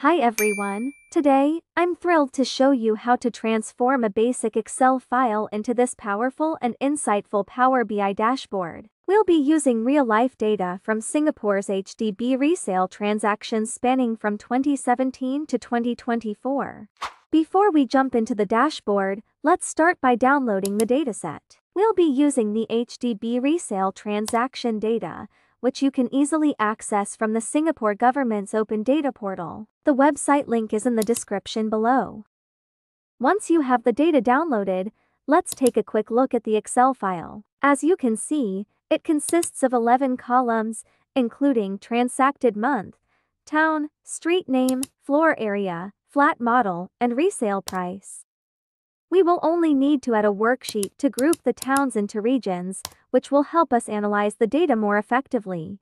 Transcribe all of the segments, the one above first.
Hi everyone. Today, I'm thrilled to show you how to transform a basic Excel file into this powerful and insightful Power BI dashboard. We'll be using real-life data from Singapore's HDB resale transactions spanning from 2017 to 2024. Before we jump into the dashboard, let's start by downloading the dataset. We'll be using the HDB resale transaction data, which you can easily access from the Singapore government's open data portal. The website link is in the description below. Once you have the data downloaded, let's take a quick look at the Excel file. As you can see, it consists of 11 columns, including transacted month, town, street name, floor area, flat model, and resale price. We will only need to add a worksheet to group the towns into regions, which will help us analyze the data more effectively.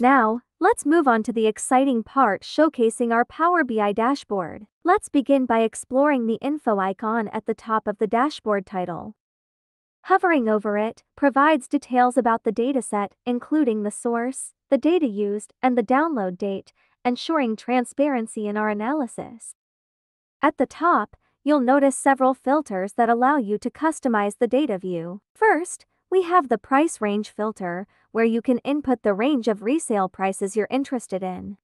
Now, let's move on to the exciting part showcasing our Power BI dashboard. Let's begin by exploring the info icon at the top of the dashboard title. Hovering over it provides details about the dataset, including the source, the data used, and the download date, ensuring transparency in our analysis. At the top, you'll notice several filters that allow you to customize the data view. First, we have the price range filter, where you can input the range of resale prices you're interested in.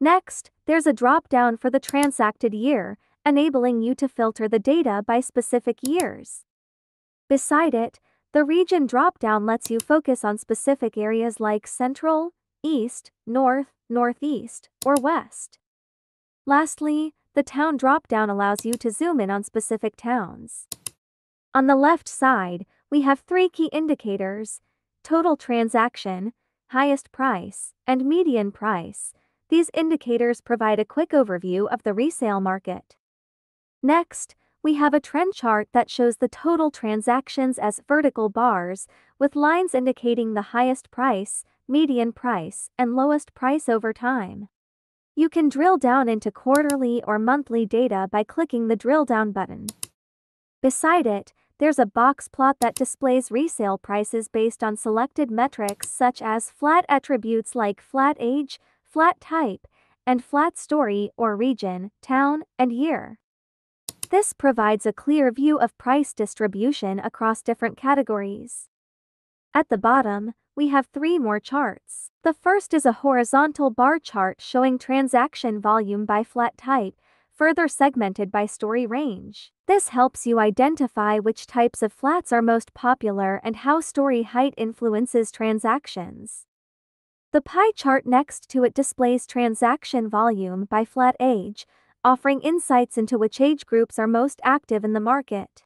Next, there's a drop-down for the transacted year, enabling you to filter the data by specific years. Beside it, the region drop-down lets you focus on specific areas like Central, East, North, Northeast, or West. Lastly, the town drop-down allows you to zoom in on specific towns. On the left side, we have three key indicators, total transaction, highest price, and median price. These indicators provide a quick overview of the resale market. Next, we have a trend chart that shows the total transactions as vertical bars, with lines indicating the highest price, median price, and lowest price over time. You can drill down into quarterly or monthly data by clicking the drill down button. Beside it, there's a box plot that displays resale prices based on selected metrics such as flat attributes like flat age, flat type, and flat story or region, town, and year. This provides a clear view of price distribution across different categories. At the bottom, we have three more charts. The first is a horizontal bar chart showing transaction volume by flat type, further segmented by story range. This helps you identify which types of flats are most popular and how story height influences transactions. The pie chart next to it displays transaction volume by flat age, offering insights into which age groups are most active in the market.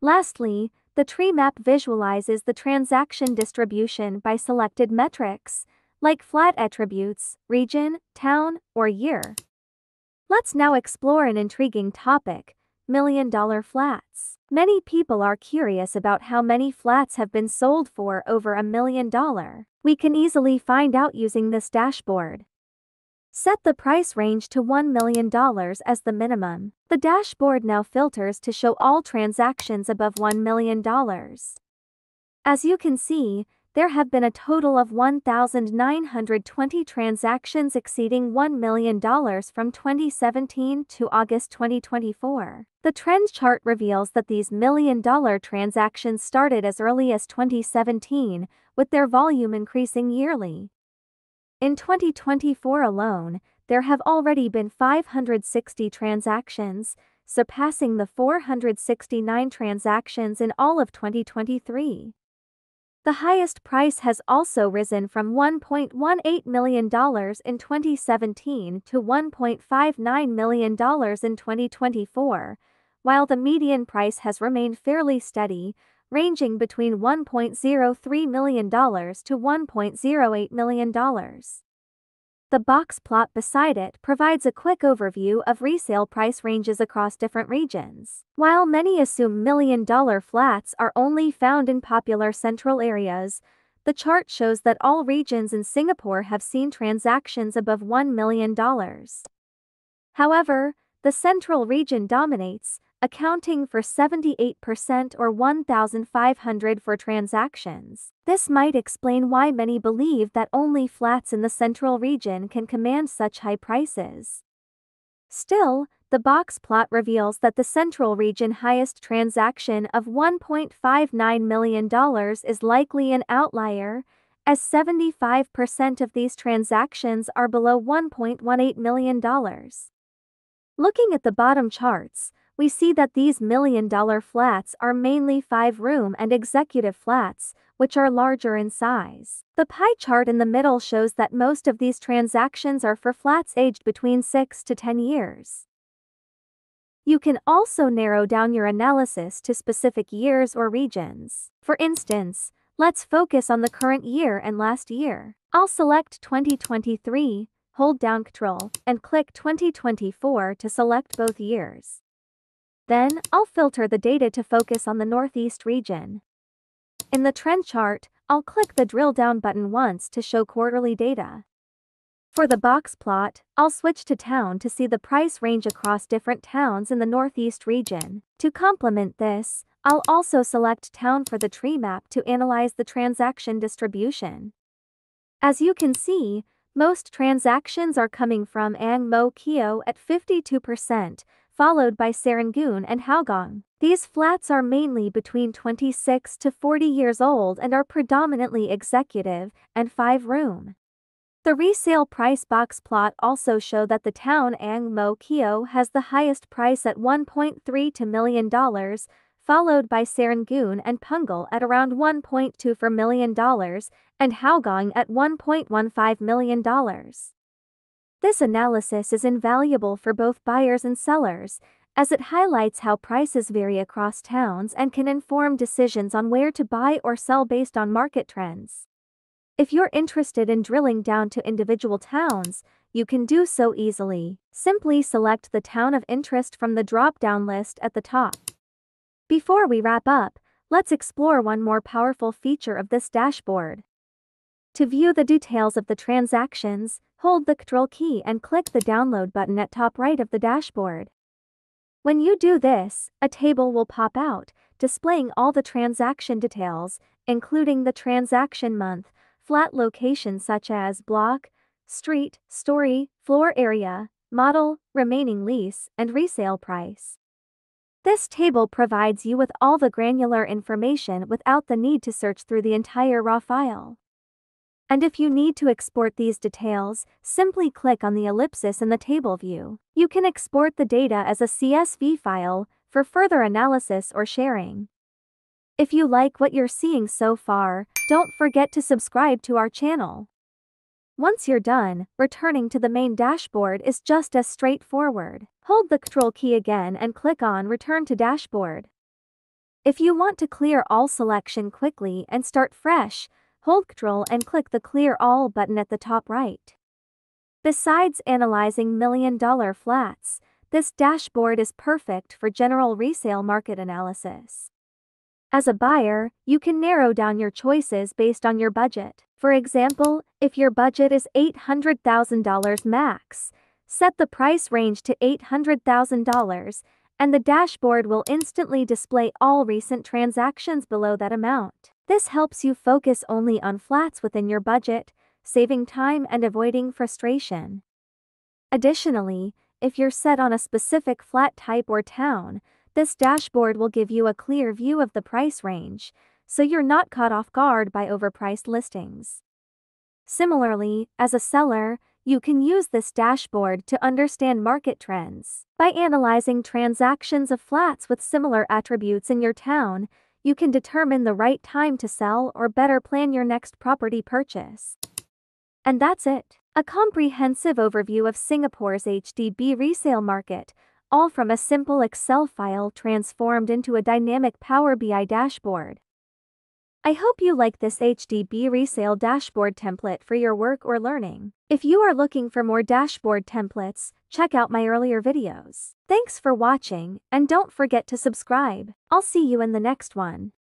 Lastly, the tree map visualizes the transaction distribution by selected metrics, like flat attributes, region, town, or year. Let's now explore an intriguing topic, million dollar flats. Many people are curious about how many flats have been sold for over a million dollar. We can easily find out using this dashboard. Set the price range to $1 million as the minimum. The dashboard now filters to show all transactions above $1 million. As you can see, there have been a total of 1,920 transactions exceeding $1 million from 2017 to August 2024. The trend chart reveals that these million dollar transactions started as early as 2017, with their volume increasing yearly. In 2024 alone, there have already been 560 transactions, surpassing the 469 transactions in all of 2023. The highest price has also risen from $1.18 million in 2017 to $1.59 million in 2024, while the median price has remained fairly steady, ranging between $1.03 million to $1.08 million. The box plot beside it provides a quick overview of resale price ranges across different regions. While many assume million dollar flats are only found in popular central areas, the chart shows that all regions in Singapore have seen transactions above $1 million. However, the central region dominates, accounting for 78% or 1,500 for transactions. This might explain why many believe that only flats in the central region can command such high prices. Still, the box plot reveals that the central region highest transaction of $1.59 million is likely an outlier, as 75% of these transactions are below $1.18 million. Looking at the bottom charts, we see that these million dollar flats are mainly five room and executive flats, which are larger in size. The pie chart in the middle shows that most of these transactions are for flats aged between 6 to 10 years. You can also narrow down your analysis to specific years or regions. For instance, let's focus on the current year and last year. I'll select 2023, hold down Ctrl, and click 2024 to select both years. Then, I'll filter the data to focus on the Northeast region. In the trend chart, I'll click the drill down button once to show quarterly data. For the box plot, I'll switch to town to see the price range across different towns in the Northeast region. To complement this, I'll also select town for the tree map to analyze the transaction distribution. As you can see, most transactions are coming from Ang Mo Kio at 52%, followed by Serangoon and Hougang. These flats are mainly between 26 to 40 years old and are predominantly executive and five-room. The resale price box plot also show that the town Ang Mo Kio has the highest price at 1.3 million dollars, followed by Serangoon and Punggol at around $1.24 million, and Hougang at 1.15 million dollars. This analysis is invaluable for both buyers and sellers, as it highlights how prices vary across towns and can inform decisions on where to buy or sell based on market trends. If you're interested in drilling down to individual towns, you can do so easily. Simply select the town of interest from the drop-down list at the top. Before we wrap up, let's explore one more powerful feature of this dashboard. To view the details of the transactions, hold the Ctrl key and click the download button at top right of the dashboard. When you do this, a table will pop out, displaying all the transaction details, including the transaction month, flat location such as block, street, story, floor area, model, remaining lease, and resale price. This table provides you with all the granular information without the need to search through the entire raw file. And if you need to export these details, simply click on the ellipsis in the table view. You can export the data as a CSV file for further analysis or sharing. If you like what you're seeing so far, don't forget to subscribe to our channel. Once you're done, returning to the main dashboard is just as straightforward. Hold the Ctrl key again and click on Return to Dashboard. If you want to clear all selection quickly and start fresh, hold Ctrl and click the Clear All button at the top right. Besides analyzing million-dollar flats, this dashboard is perfect for general resale market analysis. As a buyer, you can narrow down your choices based on your budget. For example, if your budget is $800,000 max, set the price range to $800,000 and the dashboard will instantly display all recent transactions below that amount. This helps you focus only on flats within your budget, saving time and avoiding frustration. Additionally, if you're set on a specific flat type or town, this dashboard will give you a clear view of the price range, so you're not caught off guard by overpriced listings. Similarly, as a seller, you can use this dashboard to understand market trends. By analyzing transactions of flats with similar attributes in your town, you can determine the right time to sell or better plan your next property purchase. And that's it. A comprehensive overview of Singapore's HDB resale market, all from a simple Excel file transformed into a dynamic Power BI dashboard. I hope you like this HDB resale dashboard template for your work or learning. If you are looking for more dashboard templates, check out my earlier videos. Thanks for watching, and don't forget to subscribe. I'll see you in the next one.